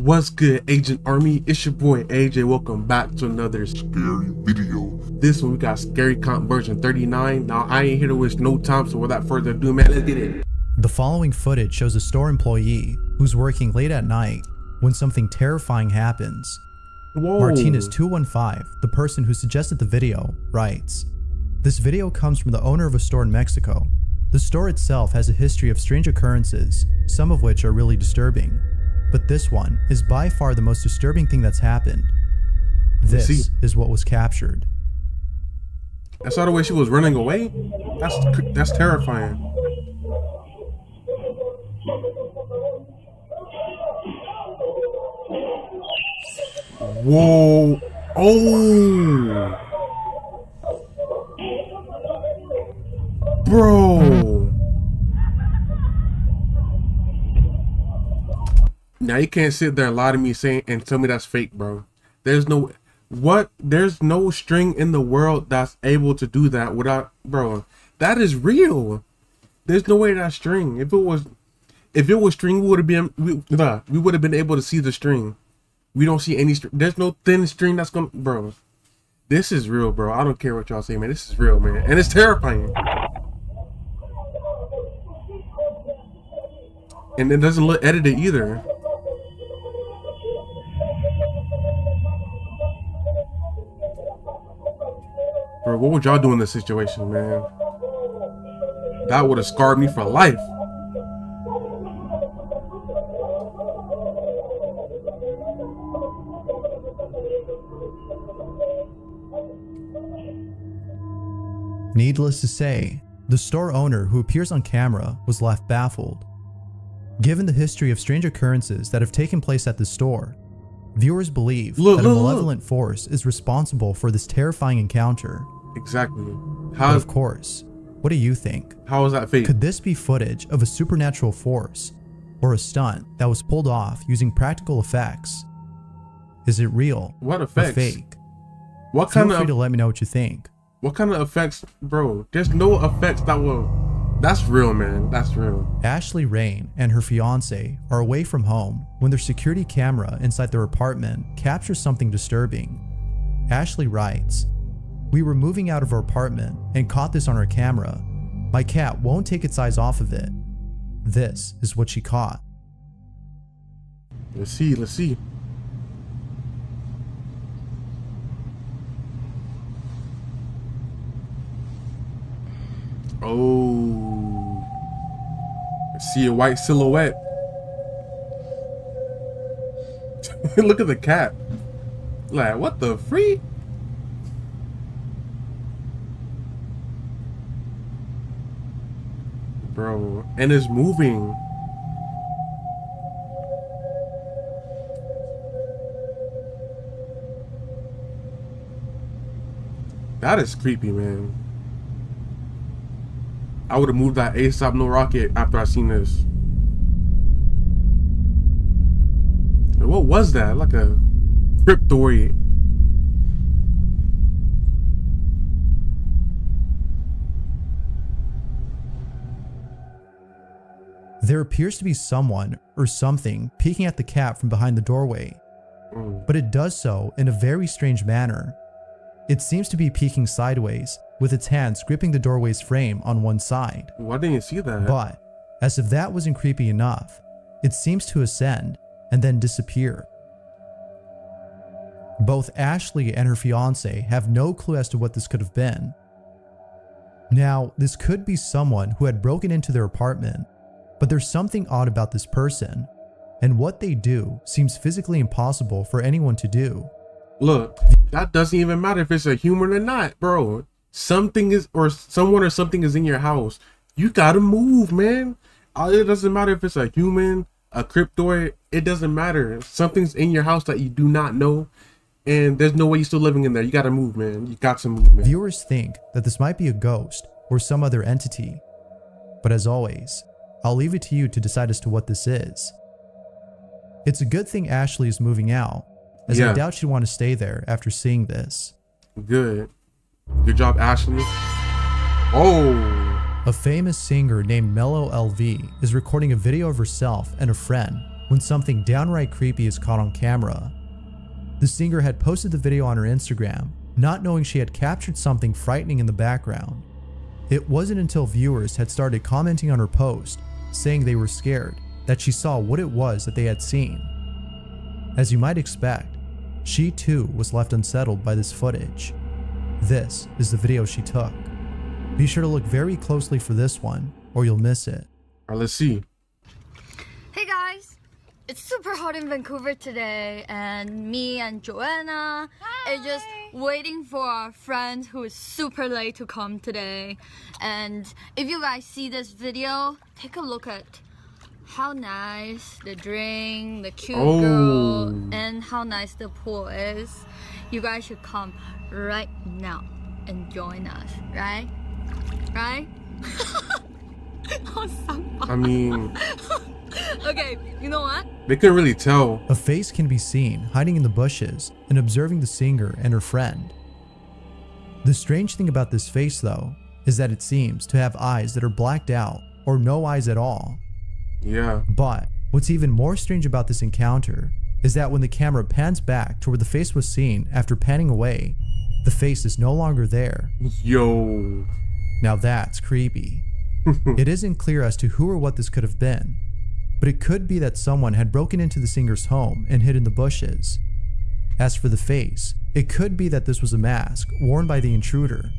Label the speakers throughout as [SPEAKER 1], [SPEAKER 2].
[SPEAKER 1] What's good, AJent Army? It's your boy AJ. Welcome back to another
[SPEAKER 2] scary video.
[SPEAKER 1] This one we got Scary Comp version 39. Now I ain't here to waste no time, so without further ado, man, let's get it.
[SPEAKER 3] The following footage shows a store employee who's working late at night when something terrifying happens.
[SPEAKER 1] Whoa.
[SPEAKER 3] Martinez215, the person who suggested the video, writes This video comes from the owner of a store in Mexico. The store itself has a history of strange occurrences, some of which are really disturbing. But this one is by far the most disturbing thing that's happened. This is what was captured.
[SPEAKER 1] I saw the way she was running away. That's that's terrifying. Whoa. Oh. Bro. You can't sit there and lie to me saying and tell me that's fake, bro. There's no what there's no string in the world that's able to do that without bro. That is real. There's no way that string. If it was if it was string, we would have been we, nah, we would have been able to see the string. We don't see any string. There's no thin string that's gonna bro. This is real, bro. I don't care what y'all say, man. This is real, man. And it's terrifying. And it doesn't look edited either. What would y'all do in this situation, man? That would have scarred me for life.
[SPEAKER 3] Needless to say, the store owner who appears on camera was left baffled. Given the history of strange occurrences that have taken place at the store, viewers believe
[SPEAKER 1] Look,
[SPEAKER 3] that a
[SPEAKER 1] look, look.
[SPEAKER 3] malevolent force is responsible for this terrifying encounter.
[SPEAKER 1] Exactly.
[SPEAKER 3] But of course, what do you think?
[SPEAKER 1] how is that fake?
[SPEAKER 3] Could this be footage of a supernatural force or a stunt that was pulled off using practical effects? Is it real
[SPEAKER 1] What
[SPEAKER 3] or
[SPEAKER 1] effects?
[SPEAKER 3] fake?
[SPEAKER 1] What kind Feel
[SPEAKER 3] free
[SPEAKER 1] of
[SPEAKER 3] to let me know what you think.
[SPEAKER 1] what kind of effects, bro? There's no effects that will. That's real, man. That's real.
[SPEAKER 3] Ashley Rain and her fiance are away from home when their security camera inside their apartment captures something disturbing. Ashley writes, We were moving out of our apartment and caught this on our camera. My cat won't take its eyes off of it. This is what she caught.
[SPEAKER 1] Let's see. Let's see. Oh. I see a white silhouette. Look at the cat. Like, what the free? Bro, and is moving. That is creepy, man. I would have moved that ASAP no rocket after I seen this. What was that? Like a cryptoid.
[SPEAKER 3] There appears to be someone or something peeking at the cat from behind the doorway, but it does so in a very strange manner. It seems to be peeking sideways, with its hands gripping the doorway's frame on one side.
[SPEAKER 1] Why didn't you see that?
[SPEAKER 3] But, as if that wasn't creepy enough, it seems to ascend and then disappear. Both Ashley and her fiance have no clue as to what this could have been. Now, this could be someone who had broken into their apartment, but there's something odd about this person, and what they do seems physically impossible for anyone to do.
[SPEAKER 1] Look, that doesn't even matter if it's a human or not, bro. Something is, or someone or something is in your house. You gotta move, man. Uh, It doesn't matter if it's a human, a cryptoid. It doesn't matter. Something's in your house that you do not know, and there's no way you're still living in there. You gotta move, man. You got to move, man.
[SPEAKER 3] Viewers think that this might be a ghost or some other entity, but as always, I'll leave it to you to decide as to what this is. It's a good thing Ashley is moving out, as
[SPEAKER 1] Yeah.
[SPEAKER 3] I doubt she'd want to stay there after seeing this.
[SPEAKER 1] Good. Good job, Ashley. Oh.
[SPEAKER 3] A famous singer named Mello LV is recording a video of herself and a friend when something downright creepy is caught on camera. The singer had posted the video on her Instagram, not knowing she had captured something frightening in the background. It wasn't until viewers had started commenting on her post, saying they were scared, that she saw what it was that they had seen. As you might expect, she too was left unsettled by this footage. This is the video she took. Be sure to look very closely for this one, or you'll miss it.
[SPEAKER 1] All right, let's see.
[SPEAKER 2] Hey guys, it's super hot in Vancouver today, and me and Joanna are just waiting for our friend who is super late to come today. And if you guys see this video, take a look at how nice the drink, the cute
[SPEAKER 1] Oh.
[SPEAKER 2] girl, and how nice the pool is. You guys should come right now and join us, right? Right?
[SPEAKER 1] I mean,
[SPEAKER 2] okay, you know what?
[SPEAKER 1] they couldn't really tell.
[SPEAKER 3] A face can be seen hiding in the bushes and observing the singer and her friend. The strange thing about this face, though, is that it seems to have eyes that are blacked out or no eyes at all.
[SPEAKER 1] Yeah.
[SPEAKER 3] But what's even more strange about this encounter is that when the camera pans back to where the face was seen after panning away, the face is no longer there.
[SPEAKER 1] Yo.
[SPEAKER 3] Now that's creepy. it isn't clear as to who or what this could have been, but it could be that someone had broken into the singer's home and hid in the bushes. As for the face, it could be that this was a mask worn by the intruder,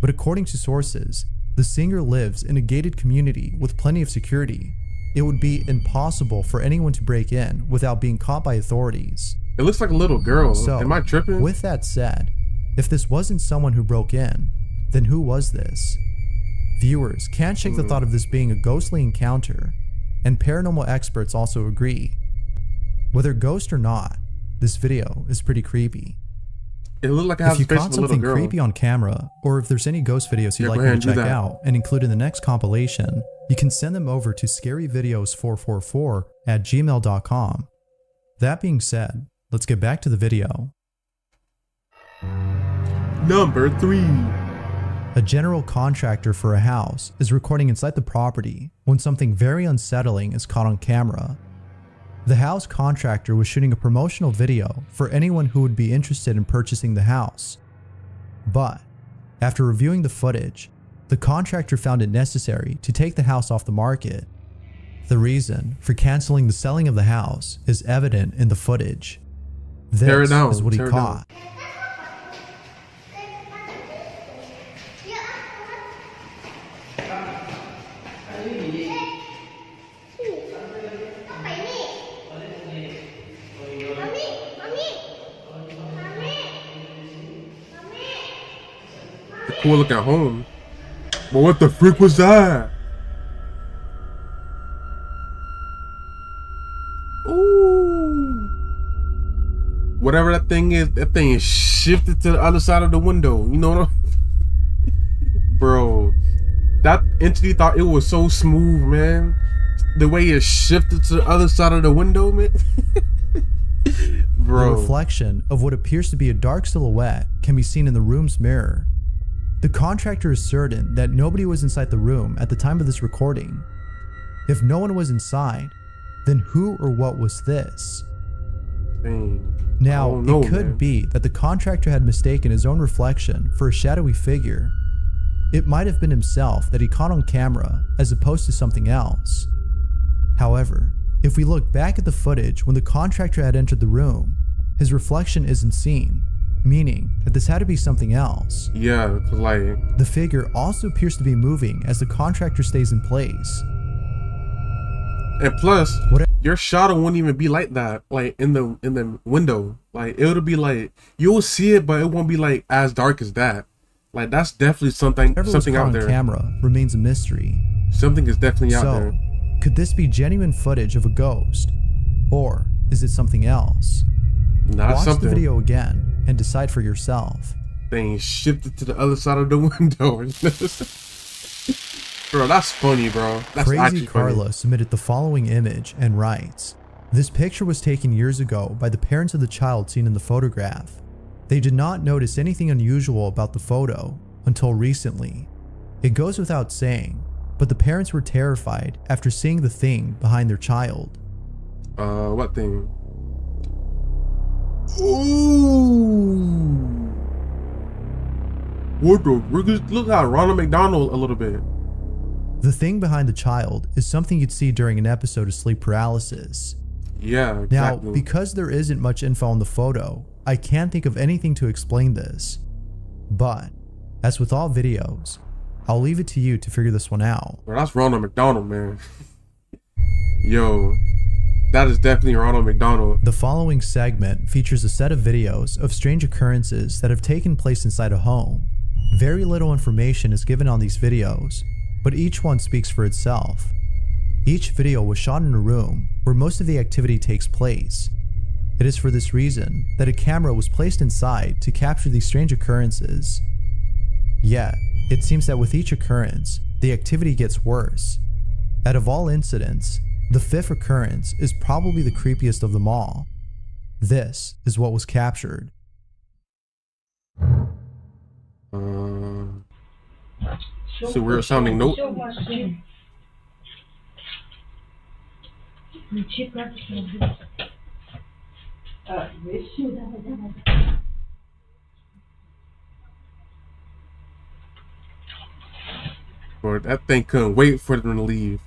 [SPEAKER 3] but according to sources, the singer lives in a gated community with plenty of security. It would be impossible for anyone to break in without being caught by authorities.
[SPEAKER 1] It looks like a little girl.
[SPEAKER 3] So,
[SPEAKER 1] Am I tripping?
[SPEAKER 3] With that said, if this wasn't someone who broke in, then who was this? Viewers can't shake the hmm. thought of this being a ghostly encounter, and paranormal experts also agree. Whether ghost or not, this video is pretty creepy.
[SPEAKER 1] it looked like has
[SPEAKER 3] If you caught
[SPEAKER 1] of a little
[SPEAKER 3] something creepy on camera, or if there's any ghost videos you'd
[SPEAKER 1] Yeah,
[SPEAKER 3] like me to check out and include in the next compilation, you can send them over to scaryvideos444 at gmail.com. That being said, let's get back to the video.
[SPEAKER 1] Number three.
[SPEAKER 3] A general contractor for a house is recording inside the property when something very unsettling is caught on camera. The house contractor was shooting a promotional video for anyone who would be interested in purchasing the house. But after reviewing the footage, the contractor found it necessary to take the house off the market. The reason for canceling the selling of the house is evident in the footage. This is what he caught.
[SPEAKER 1] down. Cool looking home. But what the freak was that? Ooh. Whatever that thing is, that thing is shifted to the other side of the window. You know what I'm Bro. That entity thought it was so smooth, man. The way it shifted to the other side of the window, man.
[SPEAKER 3] The reflection of what appears to be a dark silhouette can be seen in the room's mirror. The contractor is certain that nobody was inside the room at the time of this recording. If no one was inside, then who or what was this?
[SPEAKER 1] Dang.
[SPEAKER 3] Now,
[SPEAKER 1] know,
[SPEAKER 3] it could
[SPEAKER 1] man.
[SPEAKER 3] be that the contractor had mistaken his own reflection for a shadowy figure. It might have been himself that he caught on camera as opposed to something else. However, if we look back at the footage when the contractor had entered the room, his reflection isn't seen, meaning that this had to be something else.
[SPEAKER 1] Yeah, like
[SPEAKER 3] The figure also appears to be moving as the contractor stays in place.
[SPEAKER 1] And plus,
[SPEAKER 3] What-
[SPEAKER 1] your shadow wouldn't even be like that, like in the in the window. Like it would be like you'll see it, but it won't be like as dark as that. Like that's definitely something
[SPEAKER 3] Whatever
[SPEAKER 1] something out there.
[SPEAKER 3] camera remains a mystery.
[SPEAKER 1] Something is definitely out
[SPEAKER 3] so,
[SPEAKER 1] there.
[SPEAKER 3] could this be genuine footage of a ghost? Or is it something else?
[SPEAKER 1] Not
[SPEAKER 3] Watch
[SPEAKER 1] something.
[SPEAKER 3] the video again and decide for yourself.
[SPEAKER 1] Thing shifted to the other side of the window. bro, that's funny, bro. That's
[SPEAKER 3] Crazy
[SPEAKER 1] actually funny.
[SPEAKER 3] Carla submitted the following image and writes This picture was taken years ago by the parents of the child seen in the photograph. They did not notice anything unusual about the photo until recently. It goes without saying, but the parents were terrified after seeing the thing behind their child.
[SPEAKER 1] Uh, what thing? Ooh. What the? Look at Ronald McDonald a little bit.
[SPEAKER 3] The thing behind the child is something you'd see during an episode of sleep paralysis.
[SPEAKER 1] Yeah, exactly.
[SPEAKER 3] Now, because there isn't much info on the photo, I can't think of anything to explain this. But, as with all videos, I'll leave it to you to figure this one out.
[SPEAKER 1] Bro, that's Ronald McDonald, man. Yo, that is definitely Ronald McDonald.
[SPEAKER 3] The following segment features a set of videos of strange occurrences that have taken place inside a home. Very little information is given on these videos, but each one speaks for itself. Each video was shot in a room where most of the activity takes place. It is for this reason that a camera was placed inside to capture these strange occurrences. Yet, it seems that with each occurrence, the activity gets worse. Out of all incidents, the fifth occurrence is probably the creepiest of them all. This is what was captured.
[SPEAKER 1] So we're sounding note. Or that thing couldn't wait for them to leave.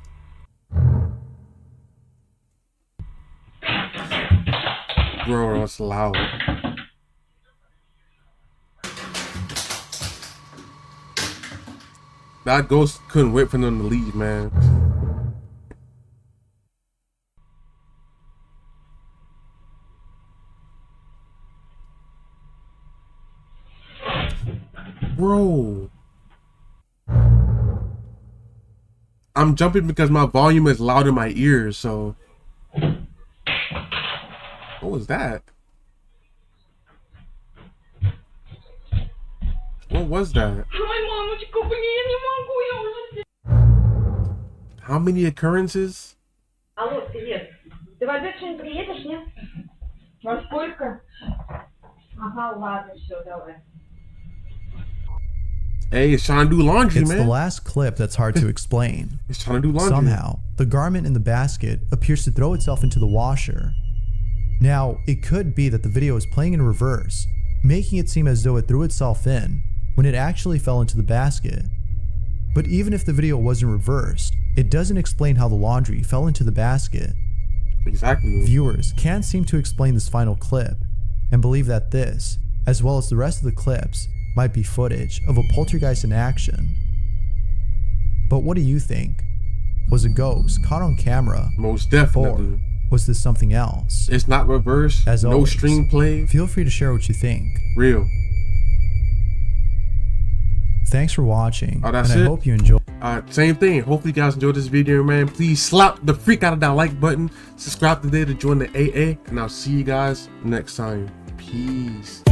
[SPEAKER 1] Loud. That ghost couldn't wait for them to leave, man. Bro. I'm jumping because my volume is loud in my ears, so. What was that? What was that?
[SPEAKER 4] Ой, мамочка, блин, я не могу, я уже...
[SPEAKER 1] How many occurrences?
[SPEAKER 4] Алло, привет. Ты в обед сегодня приедешь, нет? Во сколько? Ага, ладно, все, давай.
[SPEAKER 1] Hey, it's trying to do laundry,
[SPEAKER 3] It's the
[SPEAKER 1] man.
[SPEAKER 3] last clip that's hard to explain.
[SPEAKER 1] It's trying to do laundry.
[SPEAKER 3] Somehow, the garment in the basket appears to throw itself into the washer. Now, it could be that the video is playing in reverse, making it seem as though it threw itself in when it actually fell into the basket. But even if the video wasn't reversed, it doesn't explain how the laundry fell into the basket.
[SPEAKER 1] Exactly.
[SPEAKER 3] Viewers can't seem to explain this final clip and believe that this, as well as the rest of the clips, might be footage of a poltergeist in action. But what do you think? Was a ghost caught on camera,
[SPEAKER 1] Most
[SPEAKER 3] or
[SPEAKER 1] definitely.
[SPEAKER 3] was this something else?
[SPEAKER 1] It's not reverse.
[SPEAKER 3] As
[SPEAKER 1] no
[SPEAKER 3] always.
[SPEAKER 1] stream play.
[SPEAKER 3] Feel free to share what you think.
[SPEAKER 1] Real.
[SPEAKER 3] Thanks for watching,
[SPEAKER 1] Oh, that's
[SPEAKER 3] and I
[SPEAKER 1] it?
[SPEAKER 3] hope you enjoy.
[SPEAKER 1] Alright, same thing. Hopefully you guys enjoyed this video, man. Please slap the freak out of that like button. Subscribe today to join the AA. And I'll see you guys next time. Peace.